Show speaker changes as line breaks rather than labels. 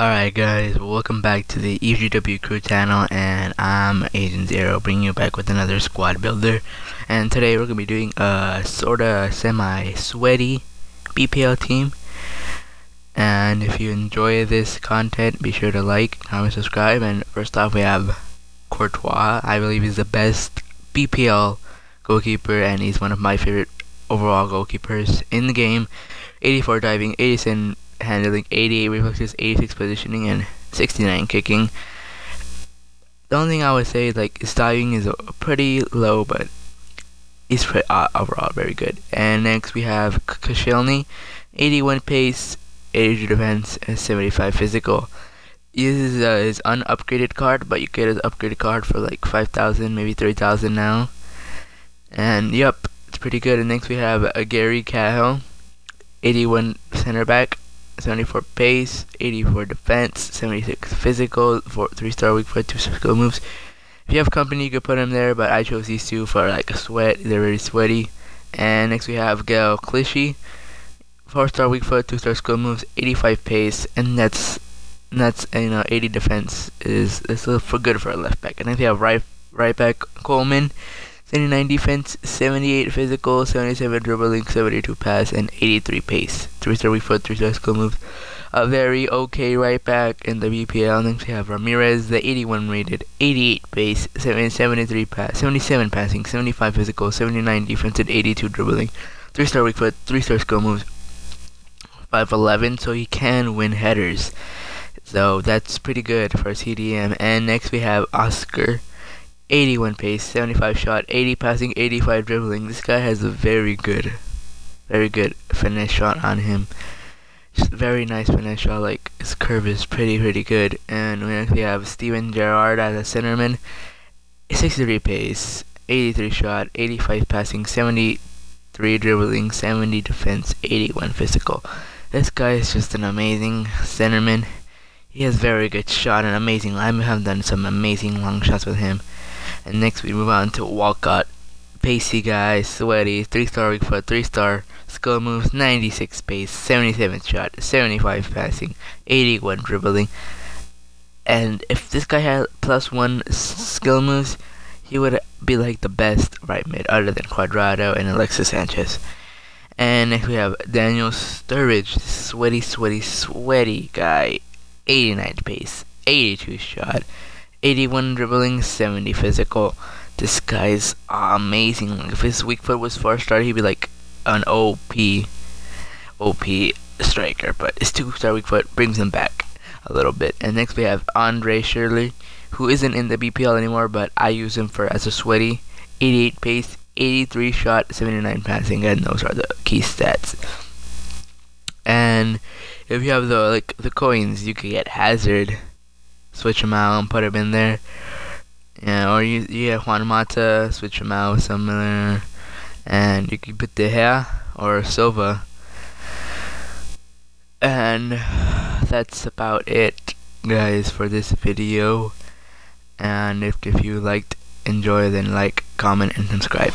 Alright guys, welcome back to the EGW crew channel and I'm Agent Zero bringing you back with another squad builder. And today we're going to be doing a sorta semi-sweaty BPL team. And if you enjoy this content be sure to like, comment, subscribe. And first off we have Courtois, I believe he's the best BPL goalkeeper and he's one of my favorite overall goalkeepers in the game. 84 diving, 87 handling, 88 reflexes, 86 positioning, and 69 kicking. The only thing I would say is like his diving is pretty low, but he's pretty, uh, overall very good. And next we have Koscielny, 81 pace, 82 defense, and 75 physical. This is uh, his unupgraded card, but you get his upgraded card for like 5,000, maybe 3,000 now. And yep, it's pretty good. And next we have a Gary Cahill, 81 center back, 74 pace, 84 defense, 76 physical, 4 3 star weak foot, 2 skill moves. If you have Kompany, you could put him there, but I chose these two for like a sweat. They're very sweaty. And next we have Gael Clichy, 4 star weak foot, 2 star skill moves, 85 pace, and that's that's you know 80 defense is is for good for a left back. And then we have right right back Coleman, 79 defense, 78 physical, 77 dribbling, 72 pass, and 83 pace. 3 star weak foot, 3 star skill moves. A very okay right back in the BPL. Next we have Ramires, the 81 rated, 88 pace, 73 pass, 77 passing, 75 physical, 79 defense, and 82 dribbling. 3 star weak foot, 3 star skill moves. 5'11, so he can win headers. So that's pretty good for CDM. And next we have Oscar. 81 pace, 75 shot, 80 passing, 85 dribbling. This guy has a very good, very good finesse shot on him. Just very nice finesse shot. Like his curve is pretty, pretty good. And we actually have Steven Gerrard as a centerman. 63 pace, 83 shot, 85 passing, 73 dribbling, 70 defense, 81 physical. This guy is just an amazing centerman. He has very good shot and amazing. I have done some amazing long shots with him. And next we move on to Walcott. Pacey guy, sweaty, 3 star weak foot, 3 star skill moves, 96 pace, 77 shot, 75 passing, 81 dribbling. And if this guy had plus 1 skill moves, he would be like the best right mid other than Cuadrado and Alexis Sanchez. And next we have Daniel Sturridge, sweaty, sweaty, sweaty guy, 89 pace, 82 shot, 81 dribbling, 70 physical. This guy's amazing. if his weak foot was 4 star, he'd be like an OP, OP striker. But his 2 star weak foot brings him back a little bit. And next we have Andre Schürrle, who isn't in the BPL anymore, but I use him for as a sweaty. 88 pace, 83 shot, 79 passing, and those are the key stats. And if you have the like the coins, you can get Hazard switch them out and put them in there. Yeah, or you yeah Juan Mata, switch them out somewhere, and you can put the hair or Silva. And that's about it, guys, for this video. And if if you liked, enjoy, then like, comment, and subscribe.